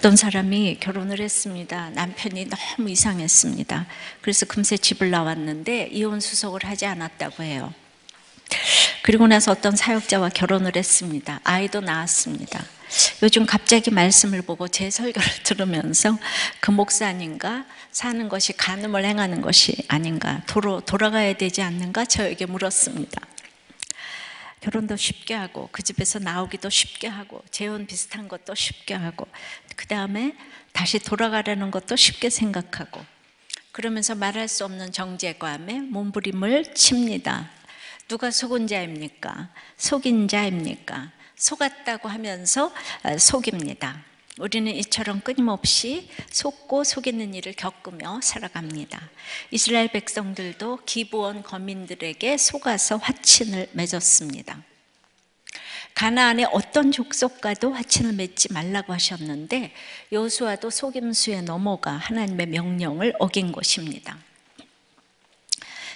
어떤 사람이 결혼을 했습니다. 남편이 너무 이상했습니다. 그래서 금세 집을 나왔는데 이혼 수속을 하지 않았다고 해요. 그리고 나서 어떤 사역자와 결혼을 했습니다. 아이도 낳았습니다. 요즘 갑자기 말씀을 보고 제 설교를 들으면서 그 목사님과 사는 것이 간음을 행하는 것이 아닌가, 도로, 돌아가야 되지 않는가 저에게 물었습니다. 결혼도 쉽게 하고 그 집에서 나오기도 쉽게 하고 재혼 비슷한 것도 쉽게 하고 그 다음에 다시 돌아가려는 것도 쉽게 생각하고 그러면서 말할 수 없는 정제감에 몸부림을 칩니다. 누가 속은 자입니까? 속인 자입니까? 속았다고 하면서 어, 속입니다. 우리는 이처럼 끊임없이 속고 속이는 일을 겪으며 살아갑니다. 이스라엘 백성들도 기부원 거민들에게 속아서 화친을 맺었습니다. 가나안의 어떤 족속과도 화친을 맺지 말라고 하셨는데 여수와도 속임수에 넘어가 하나님의 명령을 어긴 것입니다.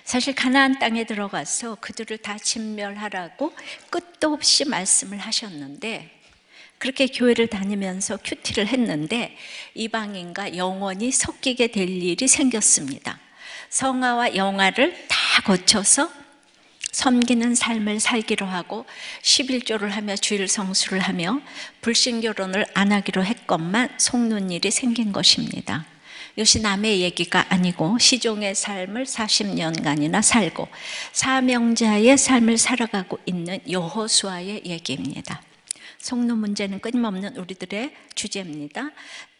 사실 가나안 땅에 들어가서 그들을 다 진멸하라고 끝도 없이 말씀을 하셨는데 그렇게 교회를 다니면서 큐티를 했는데 이방인과 영원히 섞이게 될 일이 생겼습니다. 성화와 영화를 다 거쳐서 섬기는 삶을 살기로 하고 11조를 하며 주일 성수를 하며 불신 결혼을 안 하기로 했건만 속는 일이 생긴 것입니다. 이것이 남의 얘기가 아니고 시종의 삶을 40년간이나 살고 사명자의 삶을 살아가고 있는 여호수아의 얘기입니다. 속는 문제는 끊임없는 우리들의 주제입니다.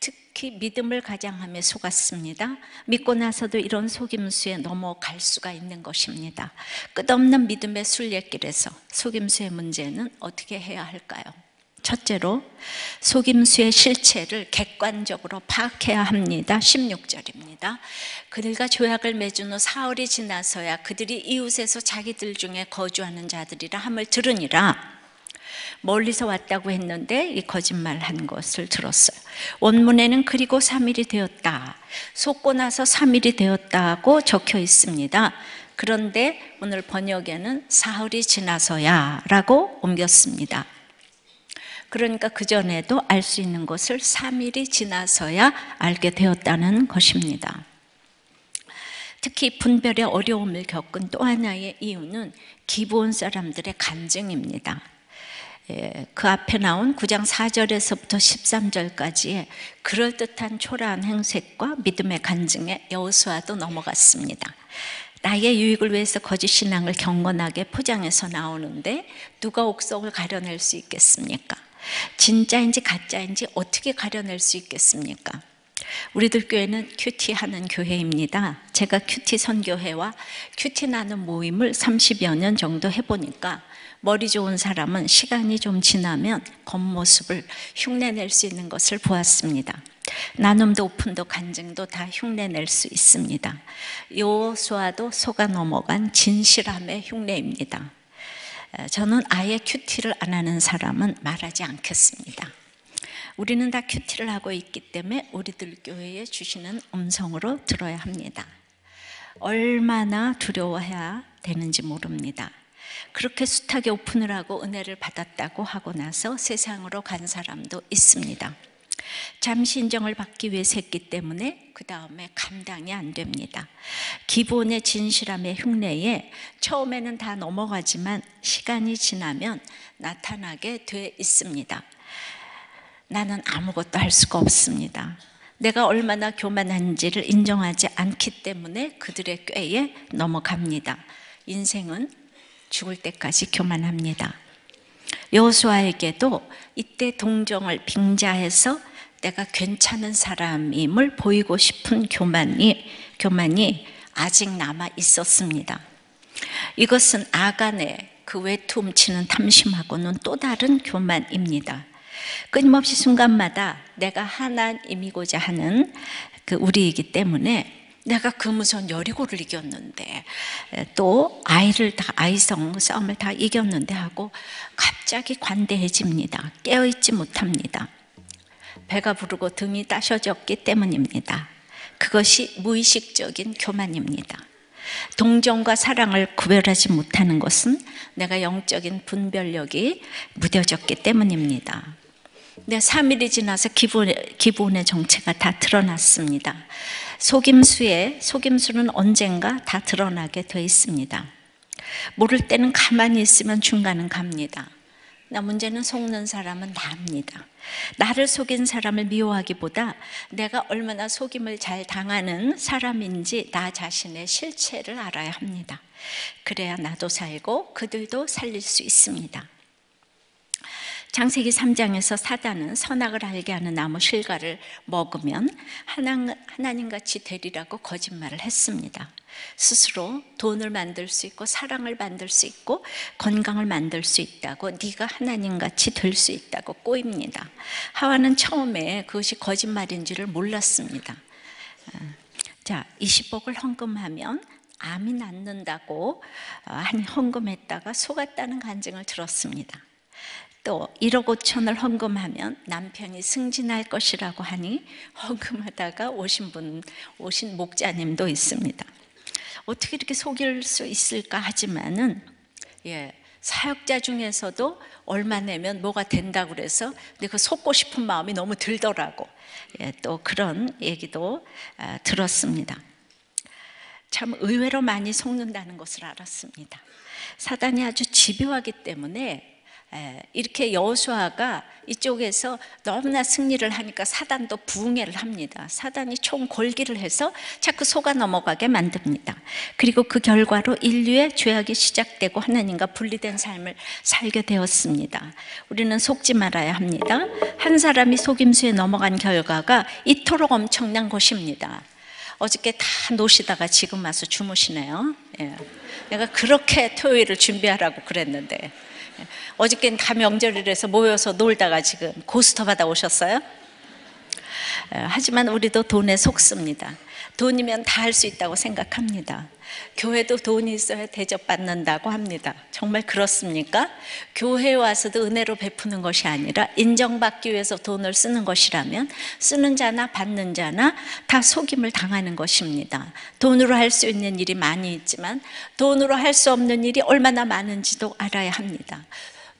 특히 믿음을 가장하며 속았습니다. 믿고 나서도 이런 속임수에 넘어갈 수가 있는 것입니다. 끝없는 믿음의 순례길에서 속임수의 문제는 어떻게 해야 할까요? 첫째로 속임수의 실체를 객관적으로 파악해야 합니다. 16절입니다. 그들과 조약을 맺은 후 사흘이 지나서야 그들이 이웃에서 자기들 중에 거주하는 자들이라 함을 들으니라. 멀리서 왔다고 했는데 이 거짓말 한 것을 들었어요. 원문에는 그리고 3일이 되었다. 속고 나서 3일이 되었다고 적혀 있습니다. 그런데 오늘 번역에는 사흘이 지나서야 라고 옮겼습니다. 그러니까 그전에도 알 수 있는 것을 3일이 지나서야 알게 되었다는 것입니다. 특히 분별의 어려움을 겪은 또 하나의 이유는 기본 사람들의 간증입니다. 예, 그 앞에 나온 9장 4절에서부터 13절까지의 그럴듯한 초라한 행색과 믿음의 간증에 여호수아도 넘어갔습니다. 나의 유익을 위해서 거짓 신앙을 경건하게 포장해서 나오는데 누가 옥석을 가려낼 수 있겠습니까? 진짜인지 가짜인지 어떻게 가려낼 수 있겠습니까? 우리들 교회는 QT 하는 교회입니다. 제가 QT 선교회와 QT 나눔 모임을 30여 년 정도 해보니까 머리 좋은 사람은 시간이 좀 지나면 겉모습을 흉내낼 수 있는 것을 보았습니다. 나눔도 오픈도 간증도 다 흉내낼 수 있습니다. 요소아도 속아 넘어간 진실함의 흉내입니다. 저는 아예 큐티를 안 하는 사람은 말하지 않겠습니다. 우리는 다 큐티를 하고 있기 때문에 우리들 교회에 주시는 음성으로 들어야 합니다. 얼마나 두려워해야 되는지 모릅니다. 그렇게 숱하게 오픈을 하고 은혜를 받았다고 하고 나서 세상으로 간 사람도 있습니다. 잠시 인정을 받기 위해서 했기 때문에 그 다음에 감당이 안 됩니다. 기본의 진실함의 흉내에 처음에는 다 넘어가지만 시간이 지나면 나타나게 돼 있습니다. 나는 아무것도 할 수가 없습니다. 내가 얼마나 교만한지를 인정하지 않기 때문에 그들의 꾀에 넘어갑니다. 인생은 죽을 때까지 교만합니다. 여호수아에게도 이때 동정을 빙자해서 내가 괜찮은 사람임을 보이고 싶은 교만이 교만이 아직 남아 있었습니다. 이것은 아간의 그 외투움치는 탐심하고는 또 다른 교만입니다. 끊임없이 순간마다 내가 하나님이고자 하는 그 우리이기 때문에 내가 그 무서운 여리고를 이겼는데 또 아이를 다 아이성 싸움을 다 이겼는데 하고 갑자기 관대해집니다. 깨어있지 못합니다. 배가 부르고 등이 따셔졌기 때문입니다. 그것이 무의식적인 교만입니다. 동정과 사랑을 구별하지 못하는 것은 내가 영적인 분별력이 무뎌졌기 때문입니다. 근데 3일이 지나서 기본의, 기본의 정체가 다 드러났습니다. 속임수에 속임수는 언젠가 다 드러나게 돼 있습니다. 모를 때는 가만히 있으면 중간은 갑니다. 나 문제는 속는 사람은 나입니다. 나를 속인 사람을 미워하기보다 내가 얼마나 속임을 잘 당하는 사람인지 나 자신의 실체를 알아야 합니다. 그래야 나도 살고 그들도 살릴 수 있습니다. 장세기 3장에서 사단은 선악을 알게 하는 나무 실과를 먹으면 하나님, 같이 되리라고 거짓말을 했습니다. 스스로 돈을 만들 수 있고 사랑을 만들 수 있고 건강을 만들 수 있다고 네가 하나님 같이 될 수 있다고 꼬입니다. 하와는 처음에 그것이 거짓말인지를 몰랐습니다. 어, 자, 20복을 헌금하면 암이 낫는다고 어, 헌금했다가 속았다는 간증을 들었습니다. 또 1억 5천을 헌금하면 남편이 승진할 것이라고 하니 헌금하다가 오신 분, 오신 목자님도 있습니다. 어떻게 이렇게 속일 수 있을까 하지만은, 예, 사역자 중에서도 얼마 내면 뭐가 된다고 그래서 근데 그 속고 싶은 마음이 너무 들더라고. 예, 또 그런 얘기도 아, 들었습니다. 참 의외로 많이 속는다는 것을 알았습니다. 사단이 아주 집요하기 때문에 예, 이렇게 여호수아가 이쪽에서 너무나 승리를 하니까 사단도 부흥회를 합니다. 사단이 총 골기를 해서 자꾸 속아 넘어가게 만듭니다. 그리고 그 결과로 인류의 죄악이 시작되고 하나님과 분리된 삶을 살게 되었습니다. 우리는 속지 말아야 합니다. 한 사람이 속임수에 넘어간 결과가 이토록 엄청난 것입니다. 어저께 다 노시다가 지금 와서 주무시네요. 예. 내가 그렇게 토요일을 준비하라고 그랬는데 어저께는 다 명절이라서 모여서 놀다가 지금 고스터 받아 오셨어요? 하지만 우리도 돈에 속습니다. 돈이면 다 할 수 있다고 생각합니다. 교회도 돈이 있어야 대접받는다고 합니다. 정말 그렇습니까? 교회에 와서도 은혜로 베푸는 것이 아니라 인정받기 위해서 돈을 쓰는 것이라면 쓰는 자나 받는 자나 다 속임을 당하는 것입니다. 돈으로 할 수 있는 일이 많이 있지만 돈으로 할 수 없는 일이 얼마나 많은지도 알아야 합니다.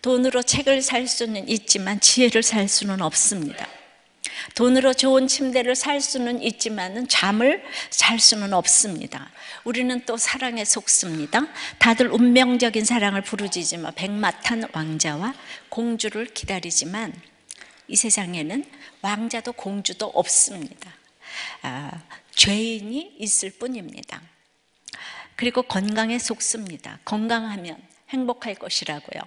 돈으로 책을 살 수는 있지만 지혜를 살 수는 없습니다. 돈으로 좋은 침대를 살 수는 있지만은 잠을 잘 수는 없습니다. 우리는 또 사랑에 속습니다. 다들 운명적인 사랑을 부르짖지만 백마탄 왕자와 공주를 기다리지만 이 세상에는 왕자도 공주도 없습니다. 아, 죄인이 있을 뿐입니다. 그리고 건강에 속습니다. 건강하면 행복할 것이라고요.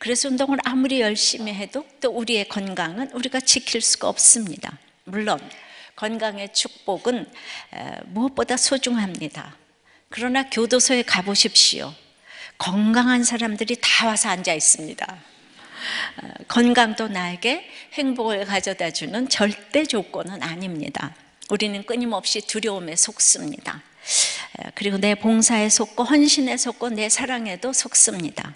그래서 운동을 아무리 열심히 해도 또 우리의 건강은 우리가 지킬 수가 없습니다. 물론 건강의 축복은 무엇보다 소중합니다. 그러나 교도소에 가보십시오. 건강한 사람들이 다 와서 앉아 있습니다. 어, 건강도 나에게 행복을 가져다 주는 절대 조건은 아닙니다. 우리는 끊임없이 두려움에 속습니다. 그리고 내 봉사에 속고 헌신에 속고 내 사랑에도 속습니다.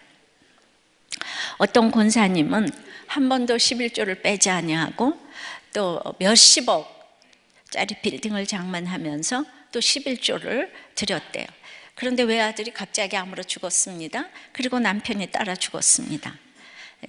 어떤 권사님은 한 번도 11조를 빼지 아니하고 또 몇십억 짜리 빌딩을 장만하면서 또 11조를 드렸대요. 그런데 외아들이 갑자기 암으로 죽었습니다. 그리고 남편이 따라 죽었습니다.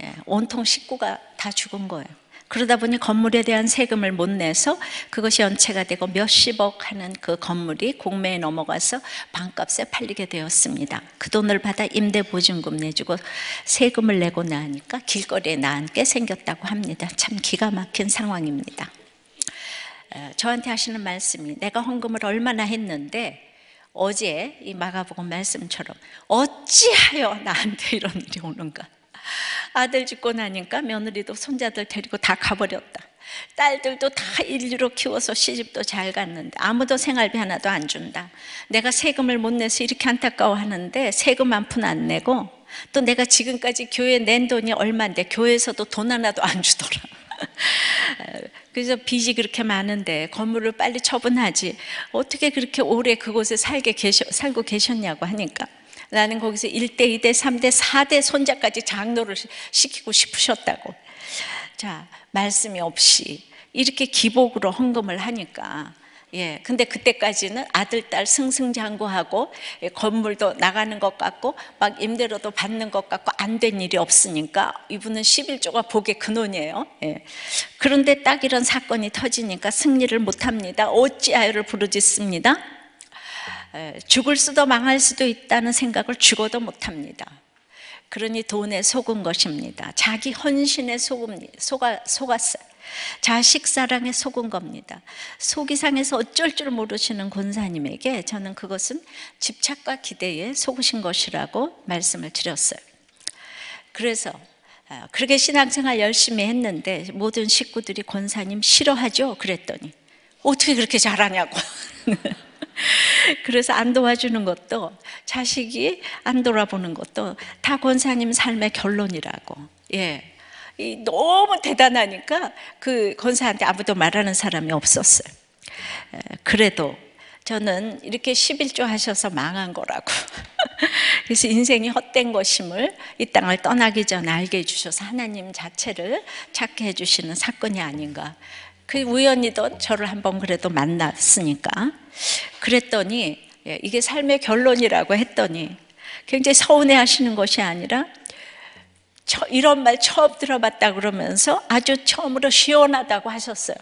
예, 온통 식구가 다 죽은 거예요. 그러다 보니 건물에 대한 세금을 못 내서 그것이 연체가 되고 몇십억 하는 그 건물이 공매에 넘어가서 반값에 팔리게 되었습니다. 그 돈을 받아 임대 보증금 내주고 세금을 내고 나니까 길거리에 나앉게 생겼다고 합니다. 참 기가 막힌 상황입니다. 저한테 하시는 말씀이 내가 헌금을 얼마나 했는데 어제 이 마가복음 말씀처럼 어찌하여 나한테 이런 일이 오는가? 아들 죽고 나니까 며느리도 손자들 데리고 다 가버렸다. 딸들도 다 인류로 키워서 시집도 잘 갔는데 아무도 생활비 하나도 안 준다. 내가 세금을 못 내서 이렇게 안타까워하는데 세금 한 푼 안 내고 또 내가 지금까지 교회 낸 돈이 얼마인데 교회에서도 돈 하나도 안 주더라. 그래서 빚이 그렇게 많은데 건물을 빨리 처분하지 어떻게 그렇게 오래 그곳에 살게 계셔, 살고 계셨냐고 하니까 나는 거기서 1대, 2대, 3대, 4대 손자까지 장로를 시키고 싶으셨다고. 자, 말씀이 없이 이렇게 기복으로 헌금을 하니까 예, 근데 그때까지는 아들, 딸 승승장구하고 예, 건물도 나가는 것 같고 막 임대료도 받는 것 같고 안 된 일이 없으니까 이분은 11조가 복의 근원이에요. 예. 그런데 딱 이런 사건이 터지니까 승리를 못합니다. 어찌하여를 부르짖습니다. 예, 죽을 수도 망할 수도 있다는 생각을 죽어도 못합니다. 그러니 돈에 속은 것입니다. 자기 헌신에 속아, 속았어요. 자식 사랑에 속은 겁니다. 속이 상해서 어쩔 줄 모르시는 권사님에게 저는 그것은 집착과 기대에 속으신 것이라고 말씀을 드렸어요. 그래서 아, 그렇게 신앙생활 열심히 했는데 모든 식구들이 권사님 싫어하죠? 그랬더니 어떻게 그렇게 잘하냐고. 그래서 안 도와주는 것도 자식이 안 돌아보는 것도 다 권사님 삶의 결론이라고. 예. 너무 대단하니까 그 권사한테 아무도 말하는 사람이 없었어요. 그래도 저는 이렇게 11조 하셔서 망한 거라고. 그래서 인생이 헛된 것임을 이 땅을 떠나기 전에 알게 해주셔서 하나님 자체를 찾게 해주시는 사건이 아닌가. 그 우연히도 저를 한번 그래도 만났으니까. 그랬더니 예, 이게 삶의 결론이라고 했더니 굉장히 서운해 하시는 것이 아니라 이런 말 처음 들어봤다 그러면서 아주 처음으로 시원하다고 하셨어요.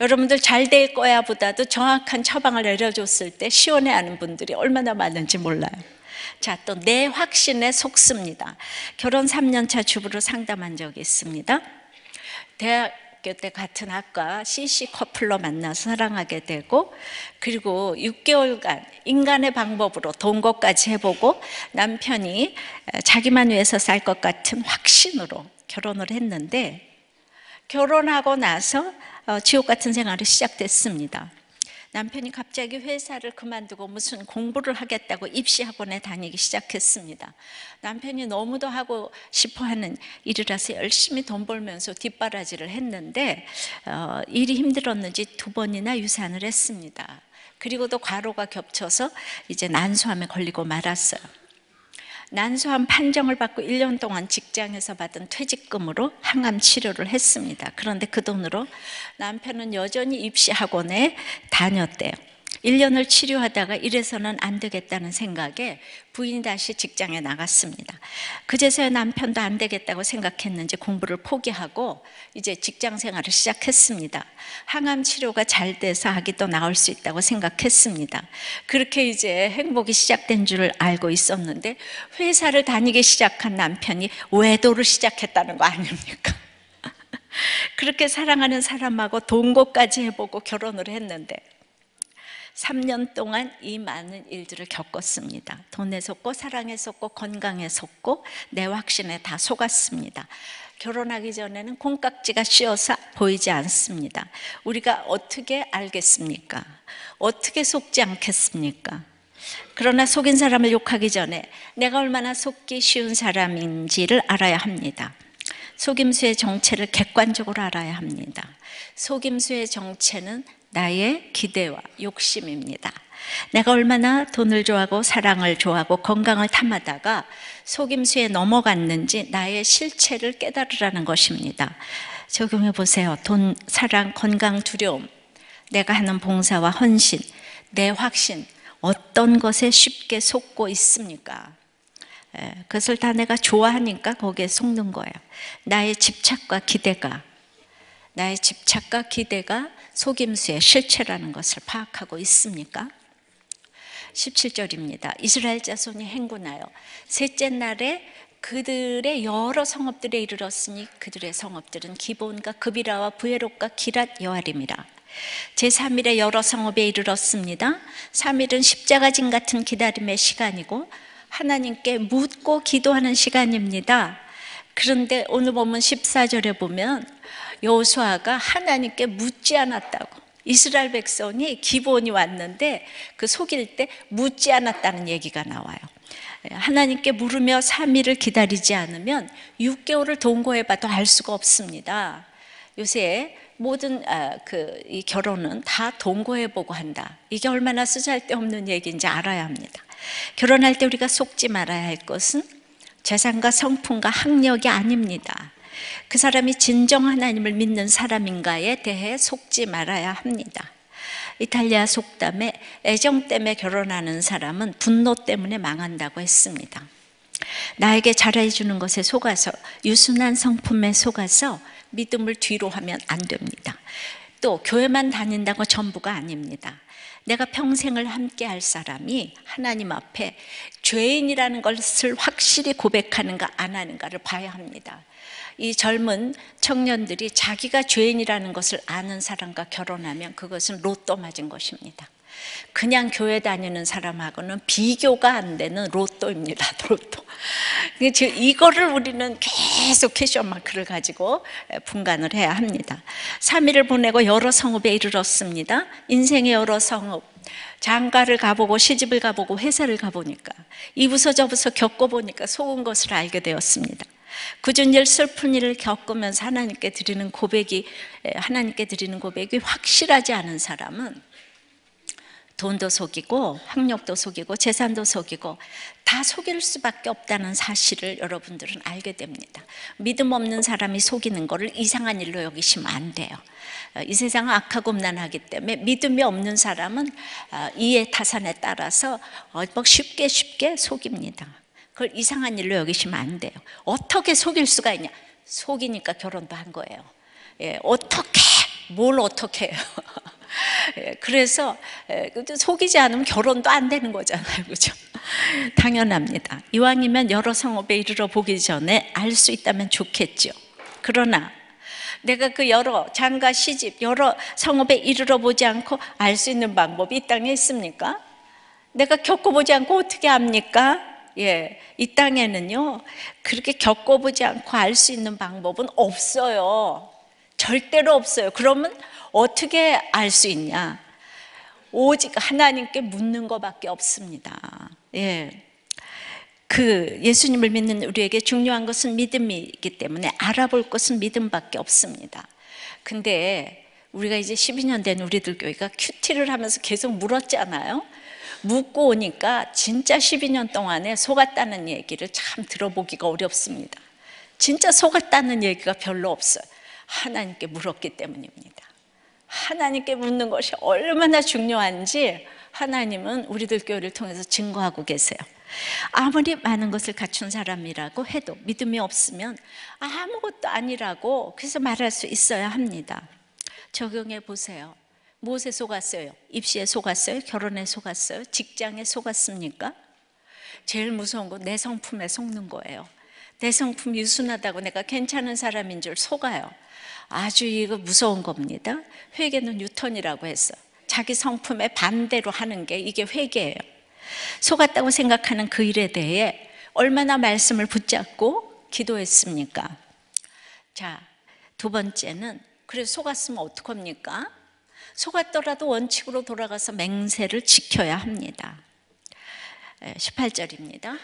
여러분들 잘 될 거야 보다도 정확한 처방을 내려줬을 때 시원해 하는 분들이 얼마나 많은지 몰라요. 자, 또 내 확신에 속습니다. 결혼 3년차 주부로 상담한 적이 있습니다. 대학 대학교 때 같은 학과 CC 커플로 만나서 사랑하게 되고 그리고 6개월간 인간의 방법으로 동거까지 해보고 남편이 자기만 위해서 살 것 같은 확신으로 결혼을 했는데 결혼하고 나서 어, 지옥 같은 생활이 시작됐습니다. 남편이 갑자기 회사를 그만두고 무슨 공부를 하겠다고 입시학원에 다니기 시작했습니다. 남편이 너무도 하고 싶어 하는 일이라서 열심히 돈 벌면서 뒷바라지를 했는데, 어, 일이 힘들었는지 두 번이나 유산을 했습니다. 그리고도 과로가 겹쳐서 이제 난소암에 걸리고 말았어요. 난소암 판정을 받고 1년 동안 직장에서 받은 퇴직금으로 항암 치료를 했습니다. 그런데 그 돈으로 남편은 여전히 입시 학원에 다녔대요. 1년을 치료하다가 이래서는 안 되겠다는 생각에 부인이 다시 직장에 나갔습니다. 그제서야 남편도 안 되겠다고 생각했는지 공부를 포기하고 이제 직장 생활을 시작했습니다. 항암 치료가 잘 돼서 아기도 나올 수 있다고 생각했습니다. 그렇게 이제 행복이 시작된 줄 알고 있었는데 회사를 다니기 시작한 남편이 외도를 시작했다는 거 아닙니까? 그렇게 사랑하는 사람하고 동거까지 해보고 결혼을 했는데 3년 동안 이 많은 일들을 겪었습니다. 돈에 속고 사랑에 속고 건강에 속고 내 확신에 다 속았습니다. 결혼하기 전에는 콩깍지가 씌어서 보이지 않습니다. 우리가 어떻게 알겠습니까? 어떻게 속지 않겠습니까? 그러나 속인 사람을 욕하기 전에 내가 얼마나 속기 쉬운 사람인지를 알아야 합니다. 속임수의 정체를 객관적으로 알아야 합니다. 속임수의 정체는 나의 기대와 욕심입니다. 내가 얼마나 돈을 좋아하고 사랑을 좋아하고 건강을 탐하다가 속임수에 넘어갔는지 나의 실체를 깨달으라는 것입니다. 적용해 보세요. 돈, 사랑, 건강, 두려움, 내가 하는 봉사와 헌신, 내 확신, 어떤 것에 쉽게 속고 있습니까? 그것을 다 내가 좋아하니까 거기에 속는 거예요. 나의 집착과 기대가, 나의 집착과 기대가 속임수의 실체라는 것을 파악하고 있습니까? 17절입니다. 이스라엘 자손이 행군하여 셋째 날에 그들의 여러 성읍들에 이르렀으니 그들의 성읍들은 기본과 그비라와 부에롯과 기랏 여아림이라. 제3일에 여러 성읍에 이르렀습니다. 3일은 십자가진 같은 기다림의 시간이고 하나님께 묻고 기도하는 시간입니다. 그런데 오늘 보면 14절에 보면 여호수아가 하나님께 묻지 않았다고. 이스라엘 백성이 기본이 왔는데 그 속일 때 묻지 않았다는 얘기가 나와요. 하나님께 물으며 3일을 기다리지 않으면 6개월을 동거해봐도 알 수가 없습니다. 요새 모든 아, 그이 결혼은 다 동거해보고 한다. 이게 얼마나 쓰잘데없는 얘기인지 알아야 합니다. 결혼할 때 우리가 속지 말아야 할 것은 재산과 성품과 학력이 아닙니다. 그 사람이 진정 하나님을 믿는 사람인가에 대해 속지 말아야 합니다. 이탈리아 속담에 애정 때문에 결혼하는 사람은 분노 때문에 망한다고 했습니다. 나에게 잘해주는 것에 속아서 유순한 성품에 속아서 믿음을 뒤로 하면 안 됩니다. 또 교회만 다닌다고 전부가 아닙니다. 내가 평생을 함께 할 사람이 하나님 앞에 죄인이라는 것을 확실히 고백하는가 안 하는가를 봐야 합니다. 이 젊은 청년들이 자기가 죄인이라는 것을 아는 사람과 결혼하면 그것은 로또 맞은 것입니다. 그냥 교회 다니는 사람하고는 비교가 안 되는 로또입니다. 로또. 이거를 우리는 계속 question mark를 가지고 분간을 해야 합니다. 3일을 보내고 여러 성읍에 이르렀습니다. 인생의 여러 성읍. 장가를 가보고 시집을 가보고 회사를 가보니까 이부서 저부서 겪어보니까 속은 것을 알게 되었습니다. 굳은 일 슬픈 일을 겪으면서 하나님께 드리는 고백이 하나님께 드리는 고백이 확실하지 않은 사람은 돈도 속이고 학력도 속이고 재산도 속이고 다 속일 수밖에 없다는 사실을 여러분들은 알게 됩니다. 믿음 없는 사람이 속이는 것을 이상한 일로 여기시면 안 돼요. 이 세상은 악하고 음란하기 때문에 믿음이 없는 사람은 이해 타산에 따라서 뭐 쉽게 쉽게 속입니다. 그걸 이상한 일로 여기시면 안 돼요. 어떻게 속일 수가 있냐? 속이니까 결혼도 한 거예요. 예, 어떻게? 뭘 어떻게 해요? 예, 그래서 예, 속이지 않으면 결혼도 안 되는 거잖아요. 그죠? 당연합니다. 이왕이면 여러 성업에 이르러 보기 전에 알 수 있다면 좋겠죠. 그러나 내가 그 여러 장가 시집 여러 성업에 이르러 보지 않고 알 수 있는 방법이 이 땅에 있습니까? 내가 겪어보지 않고 어떻게 압니까? 예, 이 땅에는요, 그렇게 겪어보지 않고 알 수 있는 방법은 없어요. 절대로 없어요. 그러면 어떻게 알 수 있냐? 오직 하나님께 묻는 것밖에 없습니다. 예. 그 예수님을 믿는 우리에게 중요한 것은 믿음이기 때문에 알아볼 것은 믿음밖에 없습니다. 근데 우리가 이제 12년 된 우리들 교회가 큐티를 하면서 계속 물었잖아요. 묻고 오니까 진짜 12년 동안에 속았다는 얘기를 참 들어보기가 어렵습니다. 진짜 속았다는 얘기가 별로 없어요. 하나님께 물었기 때문입니다. 하나님께 묻는 것이 얼마나 중요한지 하나님은 우리들 교회를 통해서 증거하고 계세요. 아무리 많은 것을 갖춘 사람이라고 해도 믿음이 없으면 아무것도 아니라고 그래서 말할 수 있어야 합니다. 적용해 보세요. 무엇에 속았어요? 입시에 속았어요? 결혼에 속았어요? 직장에 속았습니까? 제일 무서운 건 내 성품에 속는 거예요. 내 성품 유순하다고 내가 괜찮은 사람인 줄 속아요. 아주 이거 무서운 겁니다. 회개는 뉴턴이라고 했어. 자기 성품에 반대로 하는 게 이게 회개예요. 속았다고 생각하는 그 일에 대해 얼마나 말씀을 붙잡고 기도했습니까? 자, 두 번째는 그래서 속았으면 어떡합니까? 속았더라도 원칙으로 돌아가서 맹세를 지켜야 합니다. 18절입니다.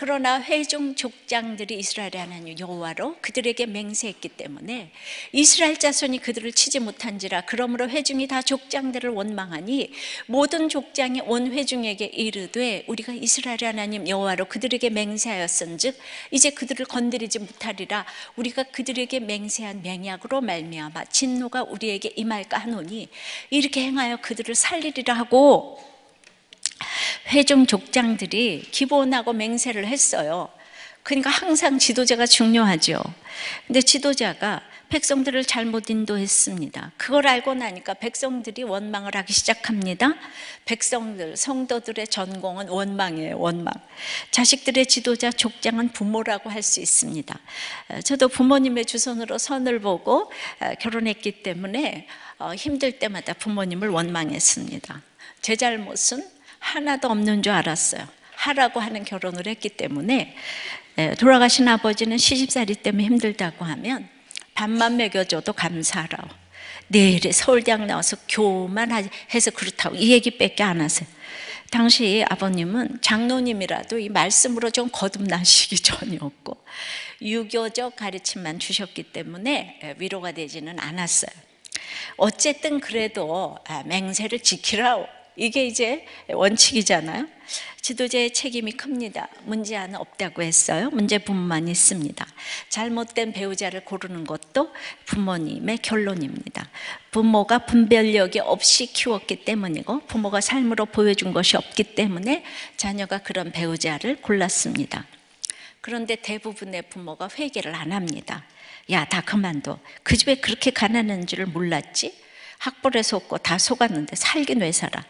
그러나 회중 족장들이 이스라엘의 하나님 여호와로 그들에게 맹세했기 때문에 이스라엘 자손이 그들을 치지 못한지라 그러므로 회중이 다 족장들을 원망하니 모든 족장이 온 회중에게 이르되 우리가 이스라엘의 하나님 여호와로 그들에게 맹세하였은즉 이제 그들을 건드리지 못하리라 우리가 그들에게 맹세한 맹약으로 말미암아 진노가 우리에게 임할까 하노니 이렇게 행하여 그들을 살리리라 하고 회중 족장들이 기본하고 맹세를 했어요. 그러니까 항상 지도자가 중요하죠. 근데 지도자가 백성들을 잘못 인도했습니다. 그걸 알고 나니까 백성들이 원망을 하기 시작합니다. 백성들, 성도들의 전공은 원망이에요, 원망. 자식들의 지도자, 족장은 부모라고 할 수 있습니다. 저도 부모님의 주선으로 선을 보고 결혼했기 때문에 어, 힘들 때마다 부모님을 원망했습니다. 제 잘못은 하나도 없는 줄 알았어요. 하라고 하는 결혼을 했기 때문에 예, 돌아가신 아버지는 시집살이 때문에 힘들다고 하면 밥만 먹여줘도 감사하라고 내일에 서울대학 나와서 교만 해서 그렇다고 이 얘기밖에 안 하세요. 당시 아버님은 장로님이라도 이 말씀으로 좀 거듭나시기 전이었고 유교적 가르침만 주셨기 때문에 예, 위로가 되지는 않았어요. 어쨌든 그래도 아, 맹세를 지키라 이게 이제 원칙이잖아요. 지도자의 책임이 큽니다. 문제는 없다고 했어요. 문제 부모만 있습니다. 잘못된 배우자를 고르는 것도 부모님의 결론입니다. 부모가 분별력이 없이 키웠기 때문이고 부모가 삶으로 보여준 것이 없기 때문에 자녀가 그런 배우자를 골랐습니다. 그런데 대부분의 부모가 회개를 안 합니다. 야, 다 그만둬. 그 집에 그렇게 가난한 줄을 몰랐지? 학벌에 속고 다 속았는데 살긴 왜 살아?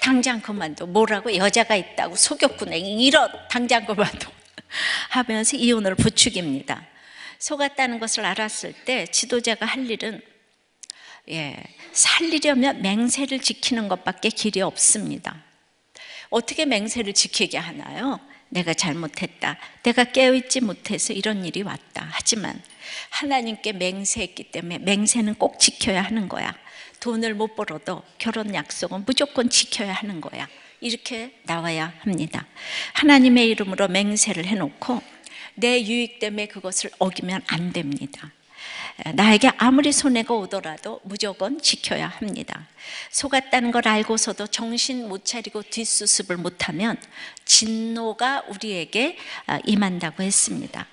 당장 그만둬. 뭐라고? 여자가 있다고 속였구나. 이런 당장 그만둬. 하면서 이혼을 부추깁니다. 속았다는 것을 알았을 때 지도자가 할 일은 예, 살리려면 맹세를 지키는 것밖에 길이 없습니다. 어떻게 맹세를 지키게 하나요? 내가 잘못했다. 내가 깨어있지 못해서 이런 일이 왔다. 하지만 하나님께 맹세했기 때문에 맹세는 꼭 지켜야 하는 거야. 돈을 못 벌어도 결혼 약속은 무조건 지켜야 하는 거야. 이렇게 나와야 합니다. 하나님의 이름으로 맹세를 해놓고 내 유익 때문에 그것을 어기면 안 됩니다. 나에게 아무리 손해가 오더라도 무조건 지켜야 합니다. 속았다는 걸 알고서도 정신 못 차리고 뒷수습을 못하면 진노가 우리에게 아, 임한다고 했습니다.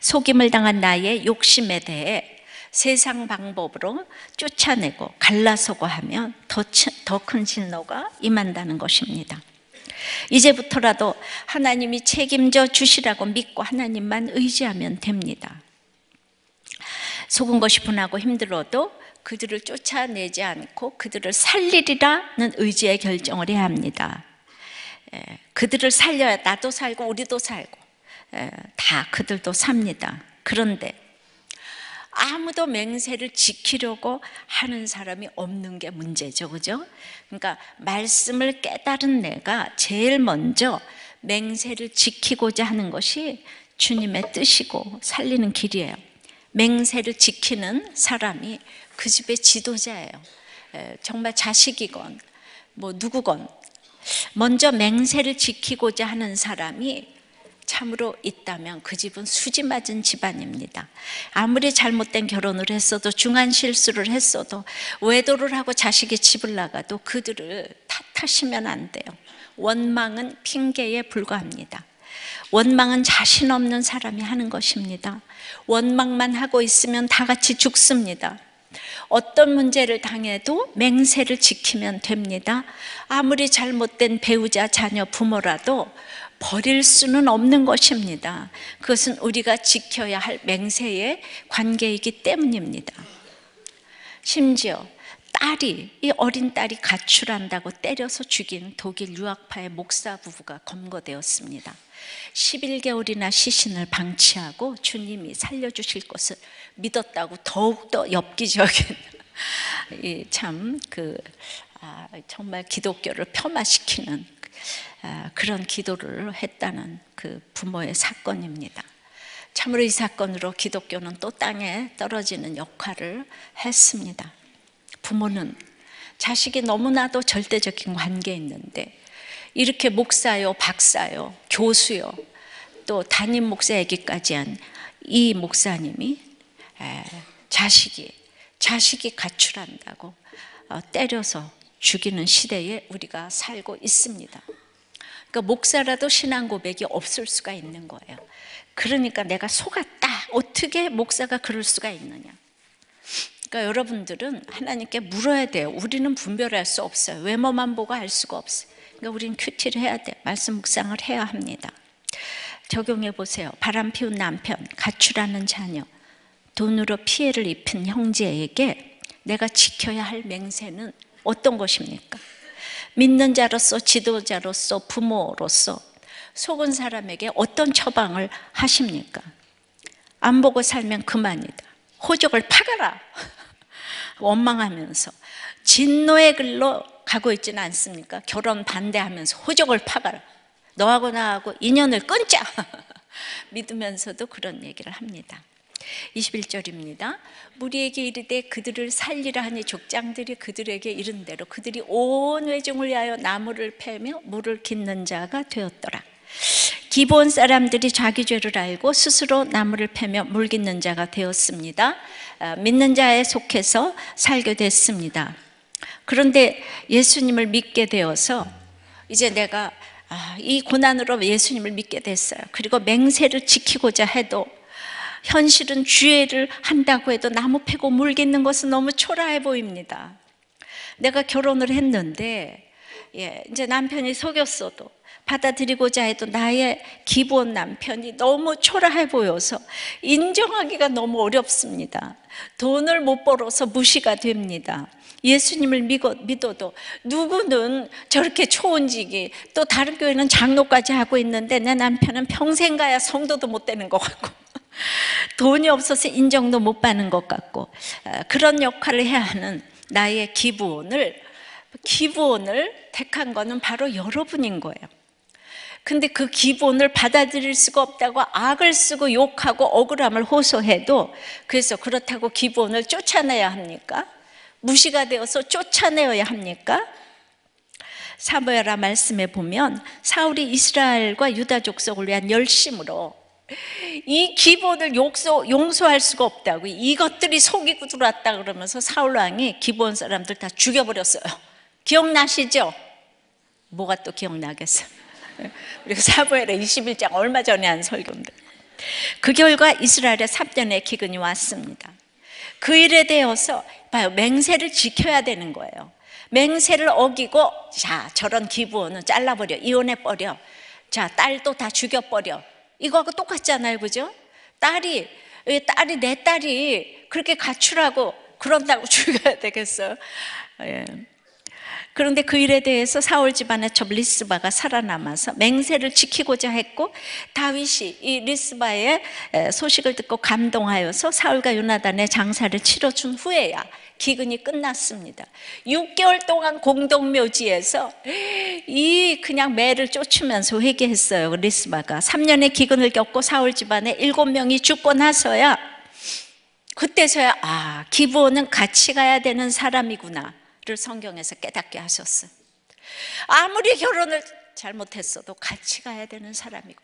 속임을 당한 나의 욕심에 대해 세상 방법으로 쫓아내고 갈라서고 하면 더 큰 진노가 임한다는 것입니다. 이제부터라도 하나님이 책임져 주시라고 믿고 하나님만 의지하면 됩니다. 속은 것이 분하고 힘들어도 그들을 쫓아내지 않고 그들을 살리리라는 의지의 결정을 해야 합니다. 그들을 살려야 나도 살고 우리도 살고 다 그들도 삽니다. 그런데 아무도 맹세를 지키려고 하는 사람이 없는 게 문제죠. 그죠? 그러니까 말씀을 깨달은 내가 제일 먼저 맹세를 지키고자 하는 것이 주님의 뜻이고 살리는 길이에요. 맹세를 지키는 사람이 그 집의 지도자예요. 정말 자식이건 뭐 누구건 먼저 맹세를 지키고자 하는 사람이 참으로 있다면 그 집은 수지 맞은 집안입니다. 아무리 잘못된 결혼을 했어도 중한 실수를 했어도 외도를 하고 자식이 집을 나가도 그들을 탓하시면 안 돼요. 원망은 핑계에 불과합니다. 원망은 자신 없는 사람이 하는 것입니다. 원망만 하고 있으면 다 같이 죽습니다. 어떤 문제를 당해도 맹세를 지키면 됩니다. 아무리 잘못된 배우자, 자녀, 부모라도 버릴 수는 없는 것입니다. 그것은 우리가 지켜야 할 맹세의 관계이기 때문입니다. 심지어 딸이 이 어린 딸이 가출한다고 때려서 죽인 독일 유학파의 목사 부부가 검거되었습니다. 11개월이나 시신을 방치하고 주님이 살려주실 것을 믿었다고 더욱더 엽기적인 참그 아, 정말 기독교를 폄하시키는 아, 그런 기도를 했다는 그 부모의 사건입니다. 참으로 이 사건으로 기독교는 또 땅에 떨어지는 역할을 했습니다. 부모는 자식이 너무나도 절대적인 관계에 있는데 이렇게 목사요, 박사요, 교수요, 또 담임 목사에게까지 한 이 목사님이 자식이 자식이 가출한다고 어, 때려서 죽이는 시대에 우리가 살고 있습니다. 그러니까 목사라도 신앙 고백이 없을 수가 있는 거예요. 그러니까 내가 속았다. 어떻게 목사가 그럴 수가 있느냐? 그러니까 여러분들은 하나님께 물어야 돼요. 우리는 분별할 수 없어요. 외모만 보고 알 수가 없어요. 그러니까 우리는 큐티를 해야 돼. 말씀 묵상을 해야 합니다. 적용해 보세요. 바람 피운 남편, 가출하는 자녀, 돈으로 피해를 입힌 형제에게 내가 지켜야 할 맹세는 어떤 것입니까? 믿는 자로서 지도자로서 부모로서 속은 사람에게 어떤 처방을 하십니까? 안 보고 살면 그만이다. 호적을 파가라. 원망하면서 진노의 글로 가고 있지는 않습니까? 결혼 반대하면서 호적을 파가라. 너하고 나하고 인연을 끊자. 믿으면서도 그런 얘기를 합니다. 21절입니다. 무리에게 이르되 그들을 살리라 하니 족장들이 그들에게 이른 대로 그들이 온 회중을 위하여 나무를 패며 물을 깃는 자가 되었더라. 기본 사람들이 자기 죄를 알고 스스로 나무를 패며 물 깃는 자가 되었습니다. 아, 믿는 자에 속해서 살게 됐습니다. 그런데 예수님을 믿게 되어서 이제 내가 아, 이 고난으로 예수님을 믿게 됐어요. 그리고 맹세를 지키고자 해도 현실은 주애를 한다고 해도 나무 패고 물 깃는 것은 너무 초라해 보입니다. 내가 결혼을 했는데 예, 이제 남편이 속였어도 받아들이고자 해도 나의 기본 남편이 너무 초라해 보여서 인정하기가 너무 어렵습니다. 돈을 못 벌어서 무시가 됩니다. 예수님을 믿어도 누구는 저렇게 초혼직이 또 다른 교회는 장로까지 하고 있는데 내 남편은 평생 가야 성도도 못 되는 것 같고 돈이 없어서 인정도 못 받는 것 같고 아, 그런 역할을 해야 하는 나의 기부원을 기부원을 택한 거는 바로 여러분인 거예요. 근데 그 기본을 받아들일 수가 없다고 악을 쓰고 욕하고 억울함을 호소해도 그래서 그렇다고 기본을 쫓아내야 합니까? 무시가 되어서 쫓아내어야 합니까? 사무엘하 말씀에 보면 사울이 이스라엘과 유다 족속을 위한 열심으로 이 기본을 용서, 용서할 수가 없다고 이것들이 속이고 들어왔다 그러면서 사울 왕이 기본 사람들 다 죽여버렸어요. 기억나시죠? 뭐가 또 기억나겠어요? 우리가 사무엘의 21장 얼마 전에 한 설교인데 그 결과 이스라엘의 3년의 기근이 왔습니다. 그 일에 대해서 봐요 맹세를 지켜야 되는 거예요. 맹세를 어기고 자 저런 기부원은 잘라버려 이혼해버려 자 딸도 다 죽여버려 이거하고 똑같잖아요 그죠? 딸이 딸이 내 딸이 그렇게 가출하고 그런다고 죽여야 되겠어요 예. 그런데 그 일에 대해서 사울 집안의 첩 리스바가 살아남아서 맹세를 지키고자 했고 다윗이 이 리스바의 소식을 듣고 감동하여서 사울과 요나단의 장사를 치러준 후에야 기근이 끝났습니다. 6개월 동안 공동 묘지에서 이 그냥 매를 쫓으면서 회개했어요. 리스바가 3년의 기근을 겪고 사울 집안에 7명이 죽고 나서야 그때서야 아 기부원은 같이 가야 되는 사람이구나. 를 성경에서 깨닫게 하셨어요. 아무리 결혼을 잘못했어도 같이 가야 되는 사람이고,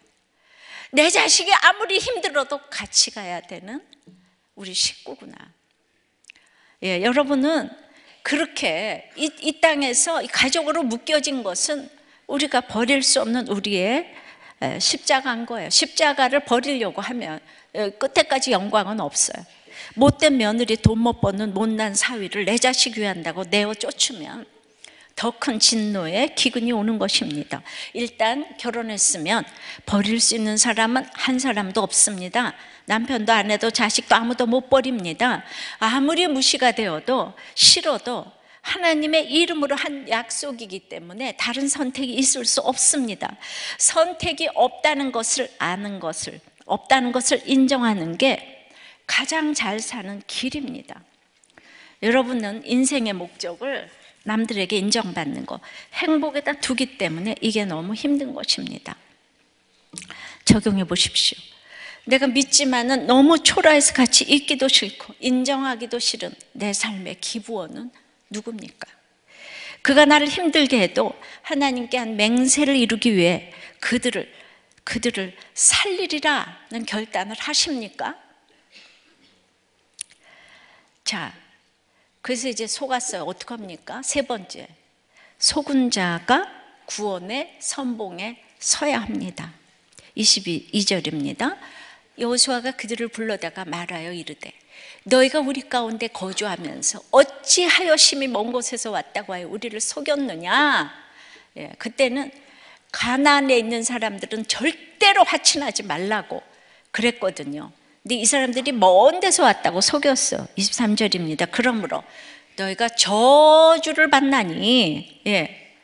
내 자식이 아무리 힘들어도 같이 가야 되는 우리 식구구나. 예, 여러분은 그렇게 이, 이 땅에서 가족으로 묶여진 것은 우리가 버릴 수 없는 우리의 십자가인 거예요. 십자가를 버리려고 하면 끝에까지 영광은 없어요. 못된 며느리 돈 못 버는 못난 사위를 내 자식 위한다고 내어 쫓으면 더 큰 진노의 기근이 오는 것입니다. 일단 결혼했으면 버릴 수 있는 사람은 한 사람도 없습니다. 남편도 아내도 자식도 아무도 못 버립니다. 아무리 무시가 되어도 싫어도 하나님의 이름으로 한 약속이기 때문에 다른 선택이 있을 수 없습니다. 선택이 없다는 것을 아는 것을, 없다는 것을 인정하는 게 가장 잘 사는 길입니다. 여러분은 인생의 목적을 남들에게 인정받는 거, 행복에다 두기 때문에 이게 너무 힘든 것입니다. 적용해 보십시오. 내가 믿지만은 너무 초라해서 같이 있기도 싫고 인정하기도 싫은 내 삶의 기부원은 누굽니까? 그가 나를 힘들게 해도 하나님께 한 맹세를 이루기 위해 그들을 그들을 살리리라는 결단을 하십니까? 자, 그래서 이제 속았어요. 어떡합니까? 세 번째. 속은 자가 구원의 선봉에 서야 합니다. 22절입니다. 여호수아가 그들을 불러다가 말하여 이르되 너희가 우리 가운데 거주하면서 어찌하여 심히 먼 곳에서 왔다고 하여 우리를 속였느냐? 예, 그때는 가나안에 있는 사람들은 절대로 화친하지 말라고 그랬거든요. 근데 이 사람들이 먼 데서 왔다고 속였어. 23절입니다. 그러므로 너희가 저주를 받나니, 예.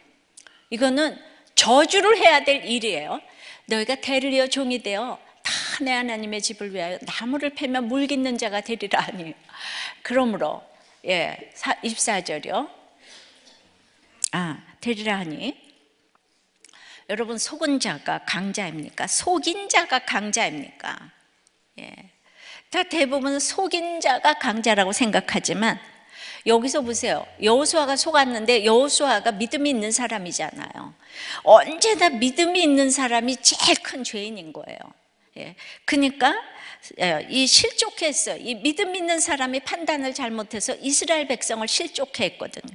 이거는 저주를 해야 될 일이에요. 너희가 대를 이어 종이 되어 다 내 하나님의 집을 위하여 나무를 패면 물 깃는 자가 되리라 하니. 그러므로, 예. 24절이요. 아, 되리라 하니. 여러분, 속은 자가 강자입니까? 속인 자가 강자입니까? 예. 다 대부분 속인 자가 강자라고 생각하지만 여기서 보세요. 여호수아가 속았는데 여호수아가 믿음이 있는 사람이잖아요. 언제나 믿음이 있는 사람이 제일 큰 죄인인 거예요. 예. 그러니까 예, 이 실족했어요. 이 믿음 있는 사람이 판단을 잘못해서 이스라엘 백성을 실족해 했거든요.